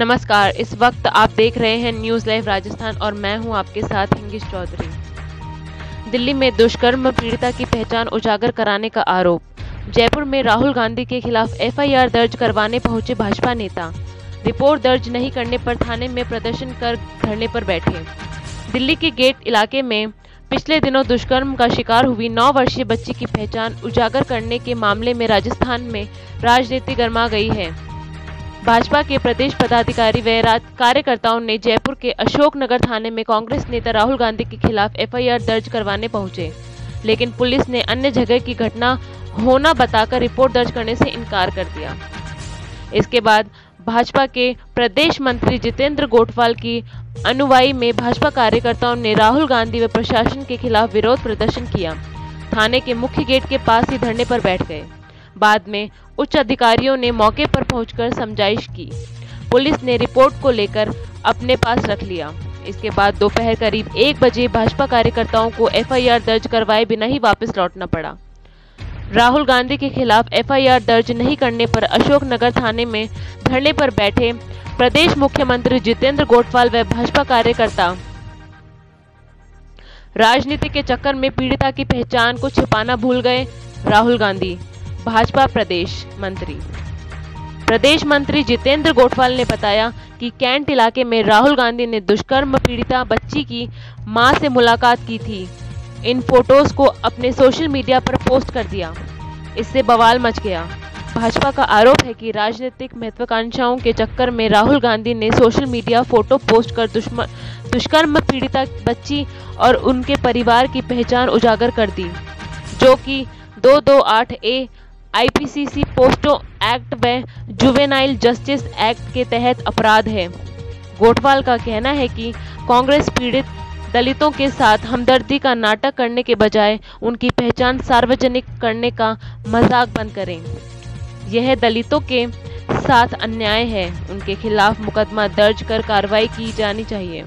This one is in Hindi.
नमस्कार, इस वक्त आप देख रहे हैं न्यूज़ लाइव राजस्थान और मैं हूँ आपके साथ हिंगिश चौधरी। दिल्ली में दुष्कर्म, पीड़िता की पहचान उजागर कराने का आरोप। जयपुर में राहुल गांधी के खिलाफ एफआईआर दर्ज करवाने पहुँचे भाजपा नेता। रिपोर्ट दर्ज नहीं करने पर थाने में प्रदर्शन कर धरने पर बैठे। दिल्ली के गेट इलाके में पिछले दिनों दुष्कर्म का शिकार हुई नौ वर्षीय बच्ची की पहचान उजागर करने के मामले में राजस्थान में राजनीति गर्मा गई है। भाजपा के प्रदेश पदाधिकारी व कार्यकर्ताओं ने जयपुर के अशोकनगर थाने में कांग्रेस नेता राहुल गांधी के खिलाफ एफआईआर दर्ज करवाने पहुँचे। लेकिन पुलिस ने अन्य जगह की घटना होना बताकर रिपोर्ट दर्ज करने से इनकार कर दिया। इसके बाद भाजपा के प्रदेश मंत्री जितेंद्र गोठवाल की अनुवाई में भाजपा कार्यकर्ताओं ने राहुल गांधी व प्रशासन के खिलाफ विरोध प्रदर्शन किया। थाने के मुख्य गेट के पास ही धरने पर बैठ गए। बाद में उच्च अधिकारियों ने मौके पर पहुंचकर समझाइश की। पुलिस ने रिपोर्ट को लेकर अपने पास रख लिया। इसके बाद दोपहर करीब एक बजे भाजपा कार्यकर्ताओं को एफआईआर दर्ज करवाए बिना ही वापस लौटना पड़ा। राहुल गांधी के खिलाफ एफआईआर दर्ज नहीं करने पर अशोकनगर थाने में धरने पर बैठे प्रदेश मुख्यमंत्री जितेंद्र गोटवाल व भाजपा कार्यकर्ता। राजनीति के चक्कर में पीड़िता की पहचान को छिपाना भूल गए राहुल गांधी। भाजपा प्रदेश मंत्री। प्रदेश मंत्री जितेंद्र गोठवाल ने बताया कि कैंट इलाके में राहुल गांधी ने दुष्कर्म पीड़िता बच्ची की माँ से मुलाकात की थी। इन फ़ोटोज़ को अपने सोशल मीडिया पर पोस्ट कर दिया। इससे बवाल मच गया। भाजपा का आरोप है कि राजनीतिक महत्वाकांक्षाओं के चक्कर में राहुल गांधी ने सोशल मीडिया फ़ोटो पोस्ट कर दुष्कर्म पीड़िता बच्ची और उनके परिवार की पहचान उजागर कर दी, जो कि दो दो आठ ए आईपीसीसी पोस्टो एक्ट व जुवेनाइल जस्टिस एक्ट के तहत अपराध है। गोठवाल का कहना है कि कांग्रेस पीड़ित दलितों के साथ हमदर्दी का नाटक करने के बजाय उनकी पहचान सार्वजनिक करने का मज़ाक बंद करें। यह दलितों के साथ अन्याय है। उनके खिलाफ मुकदमा दर्ज कर कार्रवाई की जानी चाहिए।